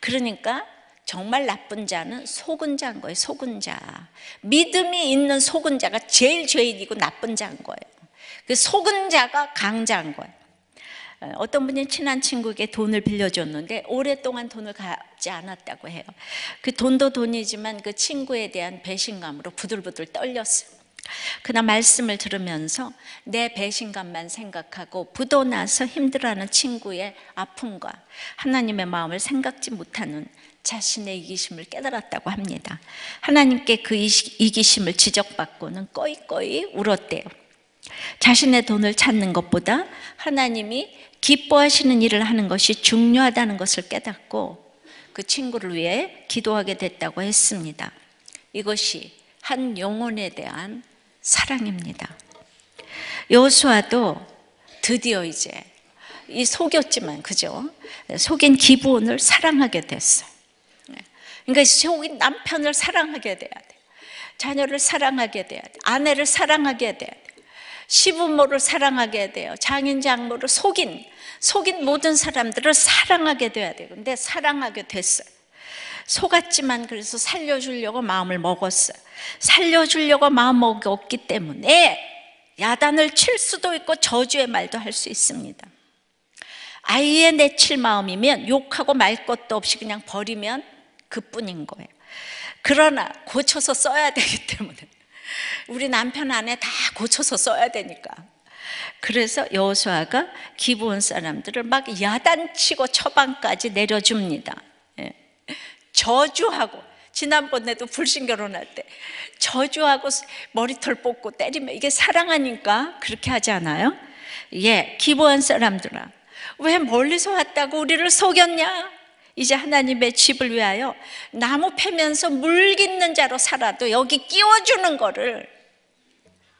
그러니까 정말 나쁜 자는 속은 자인 거예요. 속은 자. 믿음이 있는 속은 자가 제일 죄인이고 나쁜 자인 거예요. 그 속은 자가 강자인 거예요. 어, 어떤 분이 친한 친구에게 돈을 빌려줬는데 오랫동안 돈을 갚지 않았다고 해요. 그 돈도 돈이지만 그 친구에 대한 배신감으로 부들부들 떨렸어요. 그나 말씀을 들으면서 내 배신감만 생각하고 부도나서 힘들어하는 친구의 아픔과 하나님의 마음을 생각지 못하는 자신의 이기심을 깨달았다고 합니다. 하나님께 그 이기심을 지적받고는 꺼이꺼이 울었대요. 자신의 돈을 찾는 것보다 하나님이 기뻐하시는 일을 하는 것이 중요하다는 것을 깨닫고 그 친구를 위해 기도하게 됐다고 했습니다. 이것이 한 영혼에 대한 사랑입니다. 여호수아도 드디어 이제 이 속였지만 그죠? 속인 기부원을 사랑하게 됐어. 그러니까 속인 남편을 사랑하게 돼야 돼. 자녀를 사랑하게 돼야 돼. 아내를 사랑하게 돼야 돼. 시부모를 사랑하게 돼요. 장인 장모를 속인 속인 모든 사람들을 사랑하게 돼야 돼요. 근데 사랑하게 됐어요. 속았지만 그래서 살려주려고 마음을 먹었어요. 살려주려고 마음 먹었기 때문에 야단을 칠 수도 있고 저주의 말도 할 수 있습니다. 아이의 내칠 마음이면 욕하고 말 것도 없이 그냥 버리면 그뿐인 거예요. 그러나 고쳐서 써야 되기 때문에 우리 남편 안에 다 고쳐서 써야 되니까. 그래서 여호수아가 기브온 사람들을 막 야단치고 처방까지 내려줍니다. 예. 저주하고 지난번에도 불신 결혼할 때 저주하고 머리털 뽑고 때리면 이게 사랑하니까 그렇게 하지 않아요? 예, 기부한 사람들아 왜 멀리서 왔다고 우리를 속였냐? 이제 하나님의 집을 위하여 나무 패면서 물 깃는 자로 살아도 여기 끼워주는 거를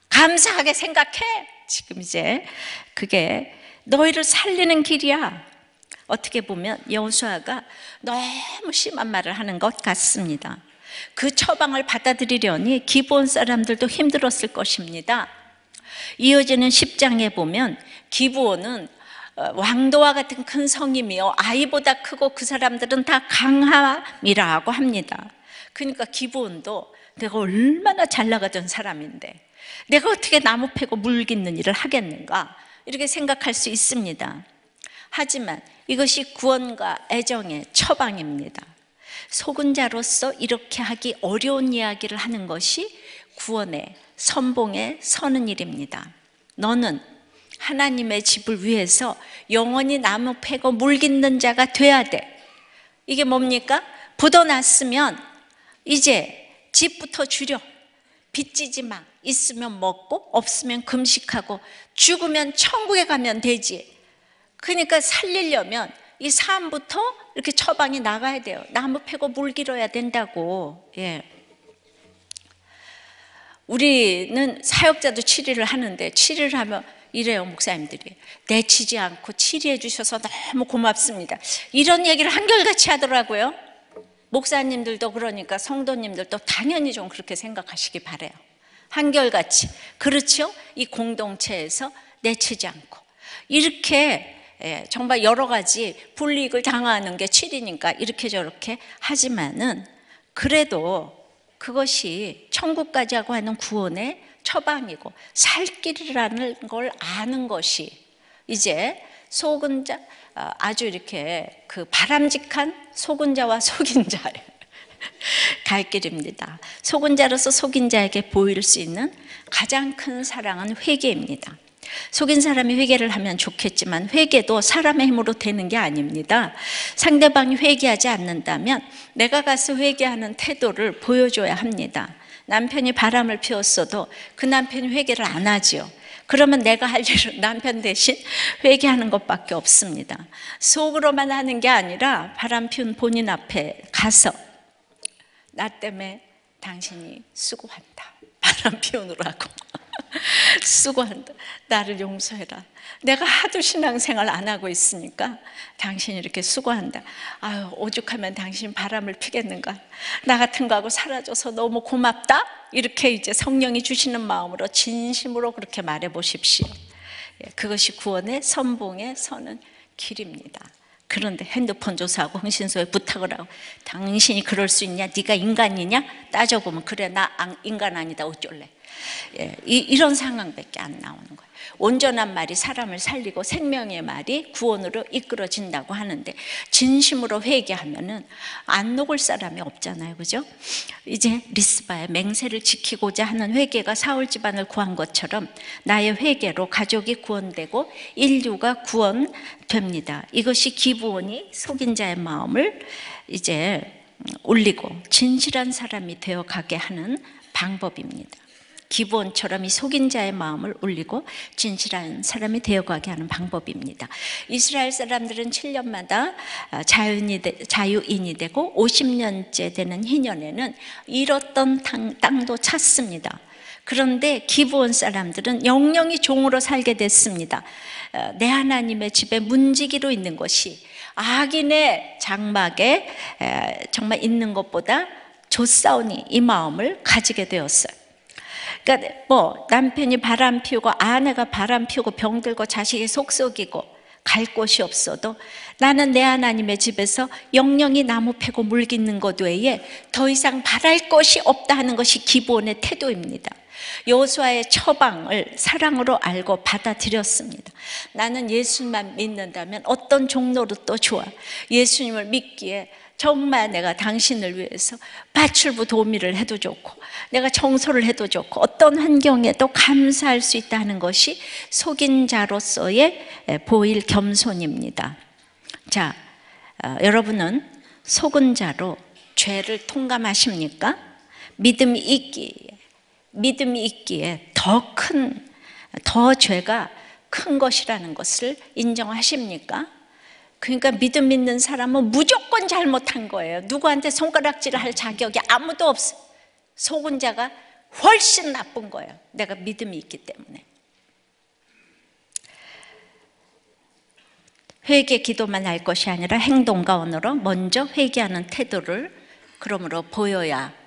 감사하게 생각해. 지금 이제 그게 너희를 살리는 길이야. 어떻게 보면 여호수아가 너무 심한 말을 하는 것 같습니다. 그 처방을 받아들이려니 기본 사람들도 힘들었을 것입니다. 이어지는 10장에 보면 기부원은 어, 왕도와 같은 큰 성이며 아이보다 크고 그 사람들은 다 강함이라고 합니다. 그러니까 기부원도 내가 얼마나 잘 나가던 사람인데 내가 어떻게 나무 패고 물 깃는 일을 하겠는가 이렇게 생각할 수 있습니다. 하지만 이것이 구원과 애정의 처방입니다. 속은 자로서 이렇게 하기 어려운 이야기를 하는 것이 구원의 선봉에 서는 일입니다. 너는 하나님의 집을 위해서 영원히 나무 패고 물 깃는 자가 돼야 돼. 이게 뭡니까? 부어났으면 이제 집부터 줄여. 빚지지 마. 있으면 먹고 없으면 금식하고 죽으면 천국에 가면 되지. 그러니까 살리려면 이 삶부터 이렇게 처방이 나가야 돼요. 나무 패고 물 길어야 된다고. 예. 우리는 사역자도 치리를 하는데 치리를 하면 이래요 목사님들이. 내치지 않고 치리해 주셔서 너무 고맙습니다. 이런 얘기를 한결같이 하더라고요. 목사님들도 그러니까 성도님들도 당연히 좀 그렇게 생각하시기 바래요. 한결같이. 그렇죠? 이 공동체에서 내치지 않고. 이렇게 예, 정말 여러 가지 불이익을 당하는 게 치리니까 이렇게 저렇게 하지만은 그래도 그것이 천국까지 하고 하는 구원의 처방이고 살 길이라는 걸 아는 것이 이제 속은 자 어, 아주 이렇게 그 바람직한 속은 자와 속인 자의 갈 길입니다. 속은 자로서 속인 자에게 보일 수 있는 가장 큰 사랑은 회개입니다. 속인 사람이 회개를 하면 좋겠지만 회개도 사람의 힘으로 되는 게 아닙니다. 상대방이 회개하지 않는다면 내가 가서 회개하는 태도를 보여줘야 합니다. 남편이 바람을 피웠어도 그 남편이 회개를 안 하지요. 그러면 내가 할 일은 남편 대신 회개하는 것밖에 없습니다. 속으로만 하는 게 아니라 바람 피운 본인 앞에 가서 나 때문에 당신이 수고한다. 바람 피우느라고. 수고한다. 나를 용서해라. 내가 하도 신앙생활 안 하고 있으니까 당신이 이렇게 수고한다. 아유, 오죽하면 당신 바람을 피겠는가. 나 같은 거하고 사라져서 너무 고맙다. 이렇게 이제 성령이 주시는 마음으로 진심으로 그렇게 말해 보십시오. 예, 그것이 구원의 선봉에 서는 길입니다. 그런데 핸드폰 조사하고 흥신소에 부탁을 하고 당신이 그럴 수 있냐? 네가 인간이냐? 따져보면 그래 나 인간 아니다 어쩔래? 예, 이, 이런 상황밖에 안 나오는 거예요. 온전한 말이 사람을 살리고 생명의 말이 구원으로 이끌어진다고 하는데 진심으로 회개하면은 안 녹을 사람이 없잖아요, 그죠? 이제 리스바의 맹세를 지키고자 하는 회개가 사울 집안을 구한 것처럼 나의 회개로 가족이 구원되고 인류가 구원됩니다. 이것이 기부원이 속인 자의 마음을 이제 올리고 진실한 사람이 되어 가게 하는 방법입니다. 기본처럼 이 속인 자의 마음을 울리고 진실한 사람이 되어가게 하는 방법입니다. 이스라엘 사람들은 7년마다 아, 자유인이, 되, 자유인이 되고 50년째 되는 희년에는 잃었던 땅도 찾습니다. 그런데 기부원 사람들은 영영이 종으로 살게 됐습니다. 어, 내 하나님의 집에 문지기로 있는 것이 악인의 장막에 정말 있는 것보다 좋사오니 이 마음을 가지게 되었어요. 그러니까 뭐 남편이 바람 피우고 아내가 바람 피우고 병들고 자식이 속썩이고 갈 곳이 없어도 나는 내 하나님의 집에서 영영이 나무 패고 물 깃는 것 외에 더 이상 바랄 것이 없다 하는 것이 기본의 태도입니다. 여호수아의 처방을 사랑으로 알고 받아들였습니다. 나는 예수만 믿는다면 어떤 종로로 또 좋아. 예수님을 믿기에 정말 내가 당신을 위해서 파출부 도우미를 해도 좋고 내가 청소를 해도 좋고 어떤 환경에도 감사할 수 있다는 것이 속인 자로서의 보일 겸손입니다. 자, 어, 여러분은 속은 자로 죄를 통감하십니까? 믿음이 있기에 믿음이 있기에 더 큰, 더 죄가 큰 것이라는 것을 인정하십니까? 그러니까 믿음 믿는 사람은 무조건 잘못한 거예요. 누구한테 손가락질을 할 자격이 아무도 없어. 속은 자가 훨씬 나쁜 거예요. 내가 믿음이 있기 때문에. 회개 기도만 할 것이 아니라 행동과 언어로 먼저 회개하는 태도를 그러므로 보여야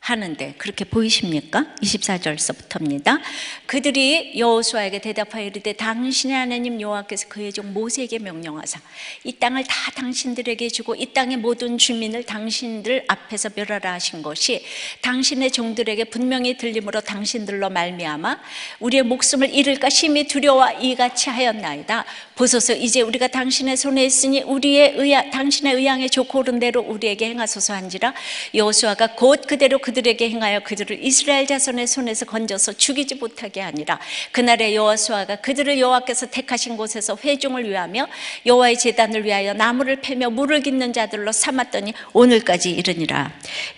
하는데 그렇게 보이십니까? 24절서부터입니다. 그들이 여호수아에게 대답하여 이르되 당신의 하나님 여호와께서 그의 종 모세에게 명령하사 이 땅을 다 당신들에게 주고 이 땅의 모든 주민을 당신들 앞에서 멸하라 하신 것이 당신의 종들에게 분명히 들림으로 당신들로 말미암아 우리의 목숨을 잃을까 심히 두려워 이같이 하였나이다. 보소서 이제 우리가 당신의 손에 있으니 우리의 의야 당신의 의향에 좋고 옳은 대로 우리에게 행하소서 한지라 여호수아가 곧 그대로 그 들에게 행하여 그들을 이스라엘 자손의 손에서 건져서 죽이지 못하게 하니라 그날에 여호수아가 그들을 여호와께서 택하신 곳에서 회중을 위하며 여호와의 제단을 위하여 나무를 패며 물을 깃는 자들로 삼았더니 오늘까지 이르니라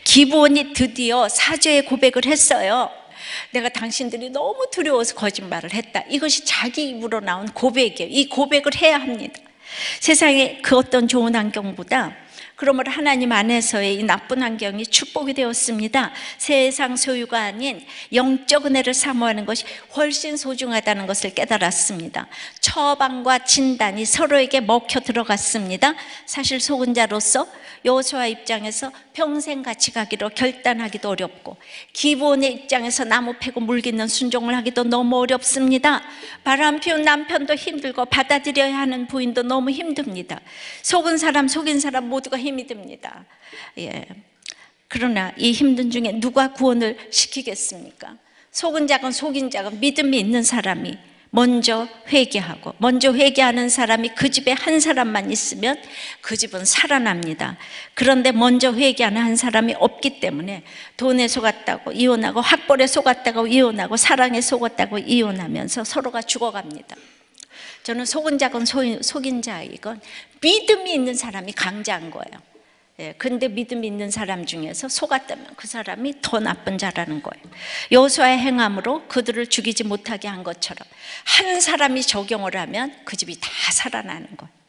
기부원이 드디어 사죄의 고백을 했어요 내가 당신들이 너무 두려워서 거짓말을 했다. 이것이 자기 입으로 나온 고백이에요. 이 고백을 해야 합니다. 세상에 그 어떤 좋은 환경보다 그러므로 하나님 안에서의 이 나쁜 환경이 축복이 되었습니다. 세상 소유가 아닌 영적 은혜를 사모하는 것이 훨씬 소중하다는 것을 깨달았습니다. 처방과 진단이 서로에게 먹혀 들어갔습니다. 사실 속은 자로서 여호수아 입장에서 평생 같이 가기로 결단하기도 어렵고 기본의 입장에서 나무 패고 물깃는 순종을 하기도 너무 어렵습니다. 바람 피운 남편도 힘들고 받아들여야 하는 부인도 너무 힘듭니다. 속은 사람 속인 사람 모두가 힘 힘이 듭니다. 예. 그러나 이 힘든 중에 누가 구원을 시키겠습니까? 속은 자건 속인 자건 믿음이 있는 사람이 먼저 회개하고 먼저 회개하는 사람이 그 집에 한 사람만 있으면 그 집은 살아납니다. 그런데 먼저 회개하는 한 사람이 없기 때문에 돈에 속았다고 이혼하고 학벌에 속았다고 이혼하고 사랑에 속았다고 이혼하면서 서로가 죽어갑니다. 저는 속은 자건 속인 자이건 믿음이 있는 사람이 강자한 거예요. 예, 근데 믿음 있는 사람 중에서 속았다면 그 사람이 더 나쁜 자라는 거예요. 여호수아의 행함으로 그들을 죽이지 못하게 한 것처럼 한 사람이 적용을 하면 그 집이 다 살아나는 거예요.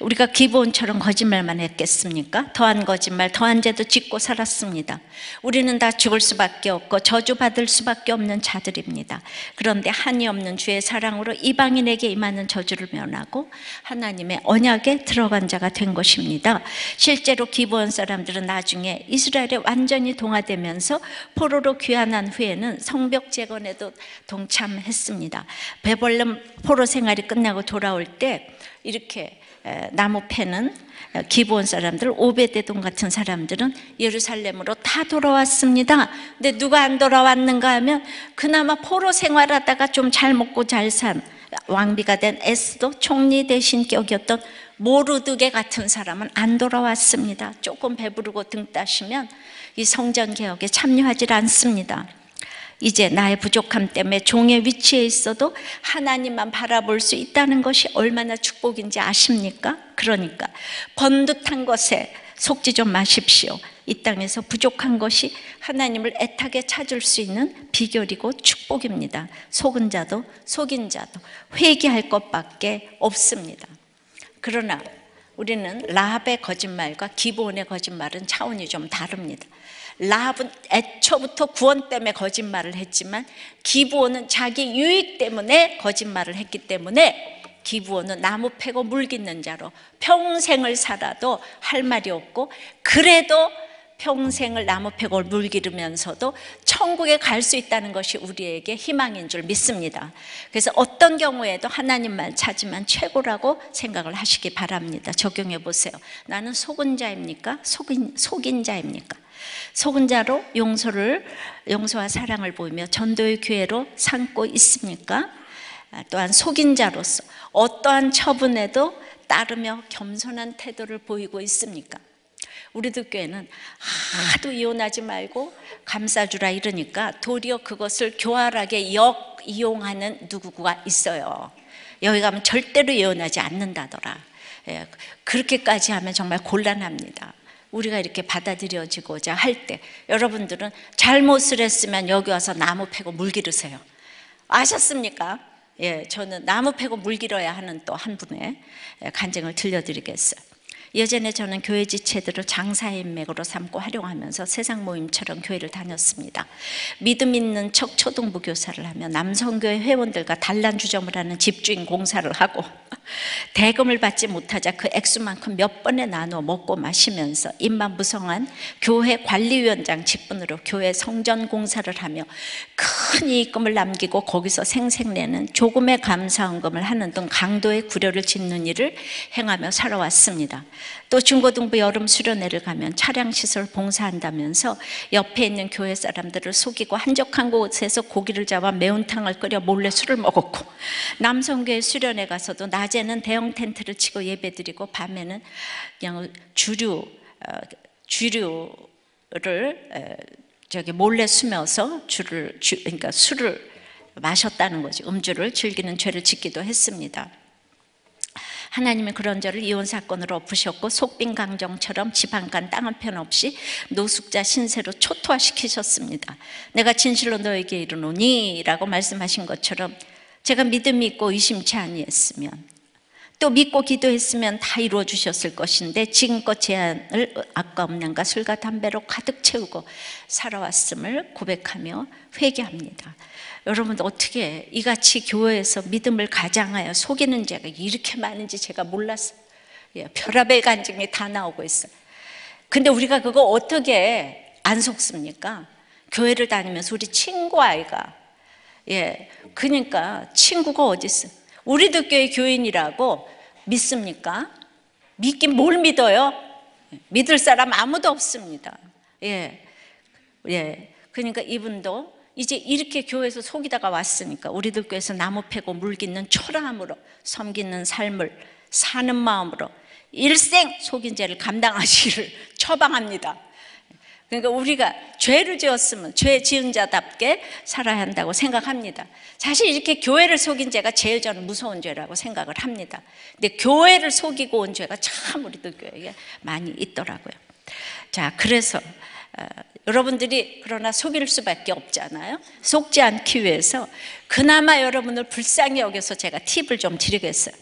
우리가 기본처럼 거짓말만 했겠습니까? 더한 거짓말, 더한 죄도 짓고 살았습니다. 우리는 다 죽을 수밖에 없고 저주받을 수밖에 없는 자들입니다. 그런데 한이 없는 주의 사랑으로 이방인에게 임하는 저주를 면하고 하나님의 언약에 들어간 자가 된 것입니다. 실제로 기본 사람들은 나중에 이스라엘에 완전히 동화되면서 포로로 귀환한 후에는 성벽 재건에도 동참했습니다. 베벌름 포로 생활이 끝나고 돌아올 때 이렇게 에, 나무 패는 어, 기브온 사람들 오베데돔 같은 사람들은 예루살렘으로 다 돌아왔습니다. 근데 누가 안 돌아왔는가 하면 그나마 포로 생활하다가 좀 잘 먹고 잘 산 왕비가 된 에스도 총리 대신 격이었던 모르드게 같은 사람은 안 돌아왔습니다. 조금 배부르고 등 따시면 이 성전 개혁에 참여하지 않습니다. 이제 나의 부족함 때문에 종의 위치에 있어도 하나님만 바라볼 수 있다는 것이 얼마나 축복인지 아십니까? 그러니까 번듯한 것에 속지 좀 마십시오. 이 땅에서 부족한 것이 하나님을 애타게 찾을 수 있는 비결이고 축복입니다. 속은 자도 속인 자도 회개할 것밖에 없습니다. 그러나 우리는 라합의 거짓말과 기본의 거짓말은 차원이 좀 다릅니다. 라합은 애초부터 구원 때문에 거짓말을 했지만 기부원은 자기 유익 때문에 거짓말을 했기 때문에 기부원은 나무 패고 물 깃는 자로 평생을 살아도 할 말이 없고 그래도 평생을 나무 패고 물 기르면서도 천국에 갈 수 있다는 것이 우리에게 희망인 줄 믿습니다. 그래서 어떤 경우에도 하나님만 찾으면 최고라고 생각을 하시기 바랍니다. 적용해 보세요. 나는 속은 자입니까? 속인, 속인 자입니까? 속은 자로 용서를 용서와 사랑을 보이며 전도의 교회로 삼고 있습니까? 아, 또한 속인 자로서 어떠한 처분에도 따르며 겸손한 태도를 보이고 있습니까? 우리도 교회는 하도 이혼하지 말고 감싸주라 이러니까 도리어 그것을 교활하게 역 이용하는 누구가 있어요. 여기 가면 절대로 이혼하지 않는다더라. 예, 그렇게까지 하면 정말 곤란합니다. 우리가 이렇게 받아들여지고자 할 때 여러분들은 잘못을 했으면 여기 와서 나무 패고 물 기르세요. 아셨습니까? 예, 저는 나무 패고 물 기러야 하는 또 한 분의 간증을 들려드리겠어요. 예전에 저는 교회 지체들을 장사의 인맥으로 삼고 활용하면서 세상 모임처럼 교회를 다녔습니다. 믿음 있는 척 초등부 교사를 하며 남성교회 회원들과 단란 주점을 하는 집주인 공사를 하고 대금을 받지 못하자 그 액수만큼 몇 번에 나눠 먹고 마시면서 입만 무성한 교회 관리위원장 직분으로 교회 성전 공사를 하며 큰 이익금을 남기고 거기서 생색내는 조금의 감사헌금을 하는 등 강도의 구려를 짓는 일을 행하며 살아왔습니다. 또 중고등부 여름 수련회를 가면 차량 시설 봉사한다면서 옆에 있는 교회 사람들을 속이고 한적한 곳에서 고기를 잡아 매운탕을 끓여 몰래 술을 먹었고 남성교회 수련회 가서도 낮에는 대형 텐트를 치고 예배드리고 밤에는 그냥 주류 어, 주류를 저기 몰래 숨어서 주를 주, 그러니까 술을 마셨다는 거지 음주를 즐기는 죄를 짓기도 했습니다. 하나님은 그런 저를 이혼 사건으로 엎으셨고 속빈 강정처럼 지방간 땅 한편 없이 노숙자 신세로 초토화시키셨습니다. 내가 진실로 너에게 이르노니 라고 말씀하신 것처럼 제가 믿음이 있고 의심치 아니했으면 또 믿고 기도했으면 다 이루어 주셨을 것인데 지금껏 제안을 아까움과 술과 담배로 가득 채우고 살아왔음을 고백하며 회개합니다. 여러분 어떻게 이같이 교회에서 믿음을 가장하여 속이는 자가 이렇게 많은지 제가 몰랐어요. 예, 별의별 간증이 다 나오고 있어요. 근데 우리가 그거 어떻게 안 속습니까? 교회를 다니면서 우리 친구 아이가 예, 그러니까 친구가 어디 있어? 우리도 교회 교인이라고 믿습니까? 믿긴 뭘 믿어요? 믿을 사람 아무도 없습니다. 예, 예. 그러니까 이분도 이제 이렇게 교회에서 속이다가 왔으니까 우리들 교회에서 나무 패고 물 깃는 초라함으로 섬기는 삶을 사는 마음으로 일생 속인 죄를 감당하시기를 처방합니다. 그러니까 우리가 죄를 지었으면 죄 지은 자답게 살아야 한다고 생각합니다. 사실 이렇게 교회를 속인 죄가 제일 저는 무서운 죄라고 생각을 합니다. 근데 교회를 속이고 온 죄가 참 우리들 교회에 많이 있더라고요. 자, 그래서 어, 여러분들이 그러나 속일 수밖에 없잖아요. 속지 않기 위해서 그나마 여러분을 불쌍히 여겨서 제가 팁을 좀 드리겠어요.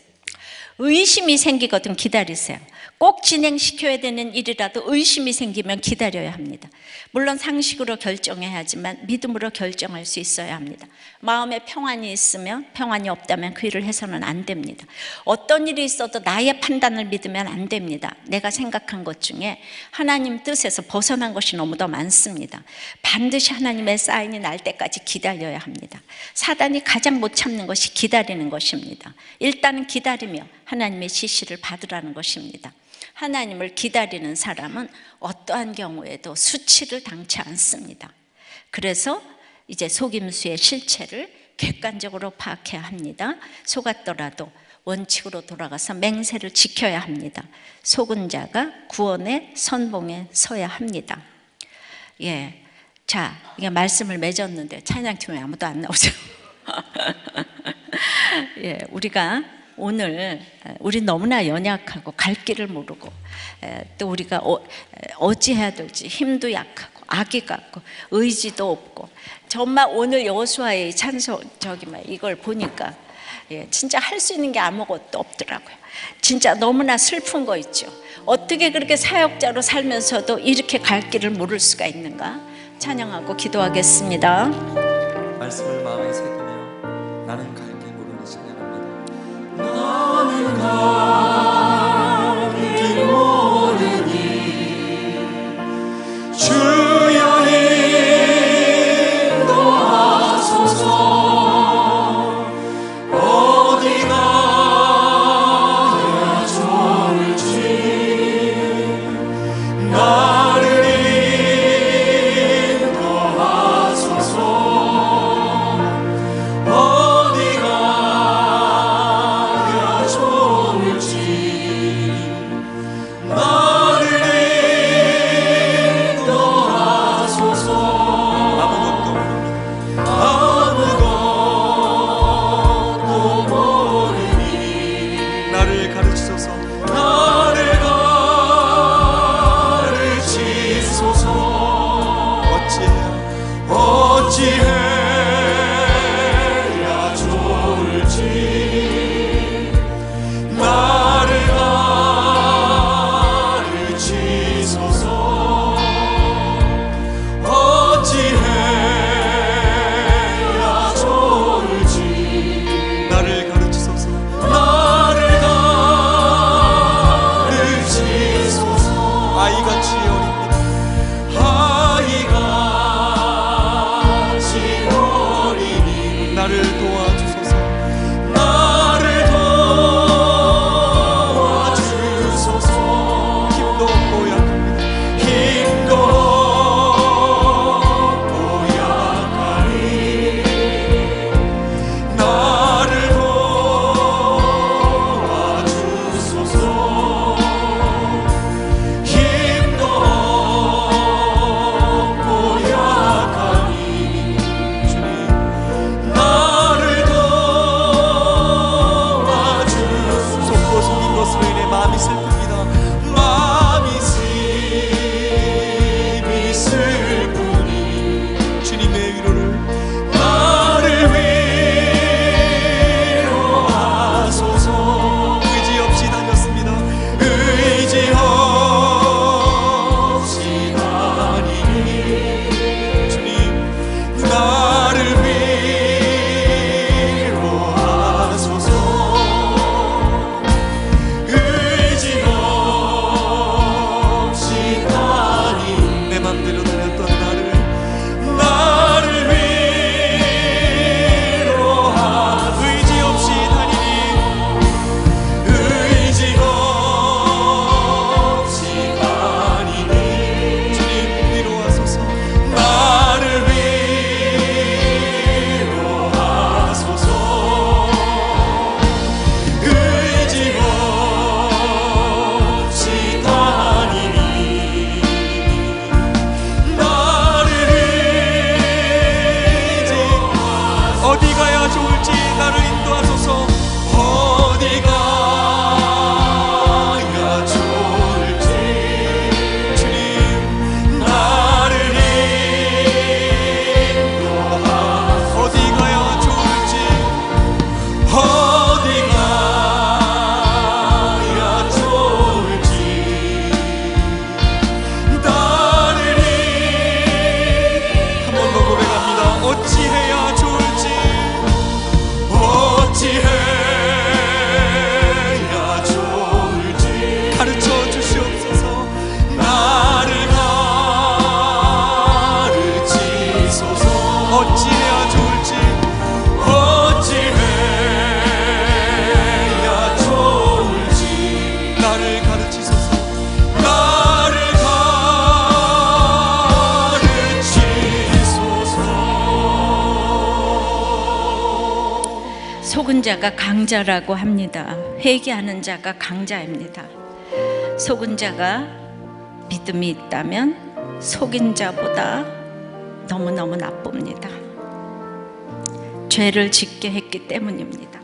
의심이 생기거든 기다리세요. 꼭 진행시켜야 되는 일이라도 의심이 생기면 기다려야 합니다. 물론 상식으로 결정해야 하지만 믿음으로 결정할 수 있어야 합니다. 마음에 평안이 있으면 평안이 없다면 그 일을 해서는 안 됩니다. 어떤 일이 있어도 나의 판단을 믿으면 안 됩니다. 내가 생각한 것 중에 하나님 뜻에서 벗어난 것이 너무도 많습니다. 반드시 하나님의 사인이 날 때까지 기다려야 합니다. 사단이 가장 못 참는 것이 기다리는 것입니다. 일단은 기다리며 하나님의 지시를 받으라는 것입니다. 하나님을 기다리는 사람은 어떠한 경우에도 수치를 당치 않습니다. 그래서 이제 속임수의 실체를 객관적으로 파악해야 합니다. 속았더라도 원칙으로 돌아가서 맹세를 지켜야 합니다. 속은 자가 구원의 선봉에 서야 합니다. 예. 자, 이게 말씀을 맺었는데 찬양팀에 아무도 안 나오죠. 예, 우리가 오늘 우리 너무나 연약하고 갈 길을 모르고 또 우리가 어, 찌해야 될지 힘도 약하고 악이 같고 의지도 없고 정말 오늘 여호수아의 찬송 저기 막 이걸 보니까 예, 진짜 할 수 있는 게 아무것도 없더라고요. 진짜 너무나 슬픈 거 있죠. 어떻게 그렇게 사역자로 살면서도 이렇게 갈 길을 모를 수가 있는가? 찬양하고 기도하겠습니다. 말씀을 마음에 새기며 나는 나 자가 강자라고 합니다. 회개하는 자가 강자입니다. 속은 자가 믿음이 있다면 속인 자보다 너무너무 나쁩니다. 죄를 짓게 했기 때문입니다.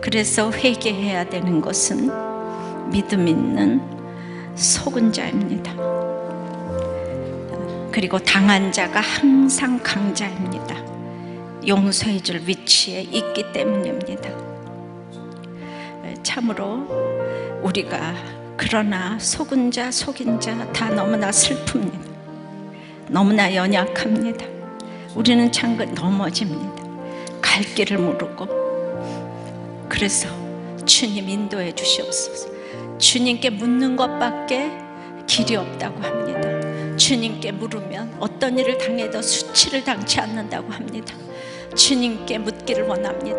그래서 회개해야 되는 것은 믿음 있는 속은 자입니다. 그리고 당한 자가 항상 강자입니다. 용서해 줄 위치에 있기 때문입니다. 참으로 우리가 그러나 속은 자, 속인 자 다 너무나 슬픕니다. 너무나 연약합니다. 우리는 창근 넘어집니다. 갈 길을 모르고 그래서 주님 인도해 주시옵소서. 주님께 묻는 것밖에 길이 없다고 합니다. 주님께 물으면 어떤 일을 당해도 수치를 당치 않는다고 합니다. 주님께 묻기를 원합니다.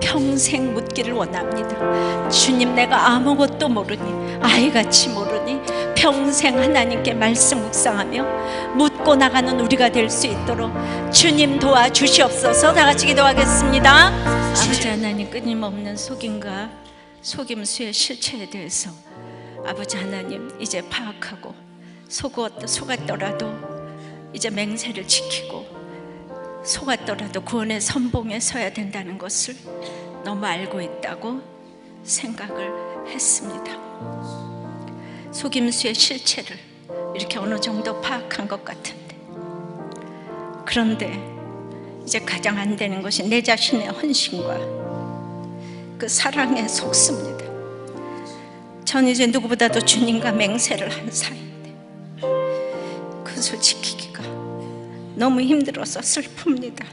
평생 묻기를 원합니다. 주님 내가 아무것도 모르니 아이같이 모르니 평생 하나님께 말씀 묵상하며 묻고 나가는 우리가 될 수 있도록 주님 도와주시옵소서 다 같이 기도하겠습니다. 아버지 하나님 끊임없는 속임과 속임수의 실체에 대해서 아버지 하나님 이제 파악하고 속았, 속았더라도 이제 맹세를 지키고 속았더라도 구원의 선봉에 서야 된다는 것을 너무 알고 있다고 생각을 했습니다. 속임수의 실체를 이렇게 어느 정도 파악한 것 같은데 그런데 이제 가장 안 되는 것이 내 자신의 헌신과 그 사랑에 속습니다. 전 이제 누구보다도 주님과 맹세를 한 사이인데 그것을 지키기가 너무 힘들어서 슬픕니다.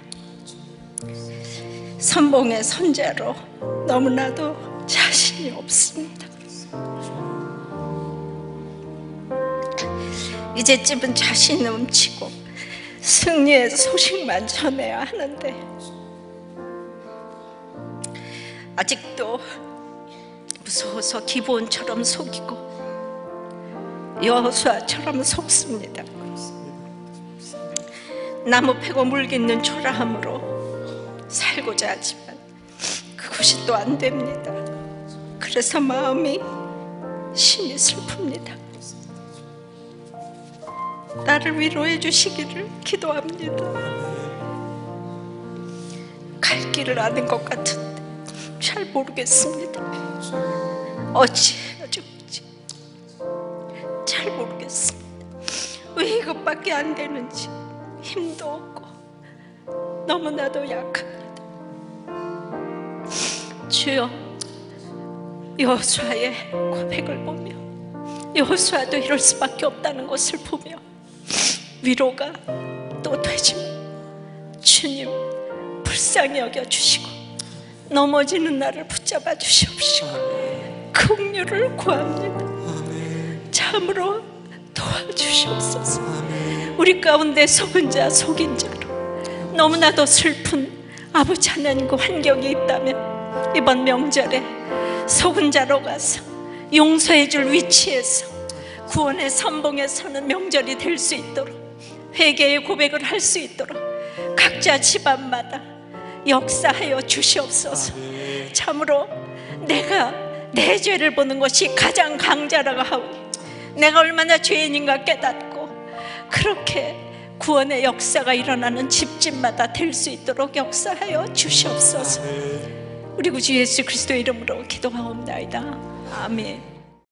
선봉의 선자로 너무나도 자신이 없습니다. 이제쯤은 자신이 넘치고 승리의 소식만 전해야 하는데 아직도 무서워서 기본처럼 속이고 여호수아처럼 속습니다. 나무 패고 물깃는 초라함으로 살고자 하지만 그것이 또 안 됩니다. 그래서 마음이 심히 슬픕니다. 나를 위로해 주시기를 기도합니다. 갈 길을 아는 것 같은데 잘 모르겠습니다. 어찌해야 좋을지 잘 모르겠습니다. 왜 이것밖에 안 되는지 힘도 없고 너무나도 약합니다. 주여 여호수아의 고백을 보며 여호수아도 이럴 수밖에 없다는 것을 보며 위로가 또 되지만 주님 불쌍히 여겨 주시고 넘어지는 나를 붙잡아 주시옵시고 긍휼을 구합니다. 참으로 도와주시옵소서. 우리 가운데 속은 자 속인 자로 너무나도 슬픈 아버지 하나님과 환경이 있다면 이번 명절에 속은 자로 가서 용서해 줄 위치에서 구원의 선봉에 서는 명절이 될 수 있도록 회개의 고백을 할 수 있도록 각자 집안마다 역사하여 주시옵소서. 참으로 내가 내 죄를 보는 것이 가장 강자라고 하오니 내가 얼마나 죄인인가 깨닫고 그렇게 구원의 역사가 일어나는 집집마다 될 수 있도록 역사하여 주시옵소서. 우리 구주 예수 그리스도 이름으로 기도하옵나이다. 아멘.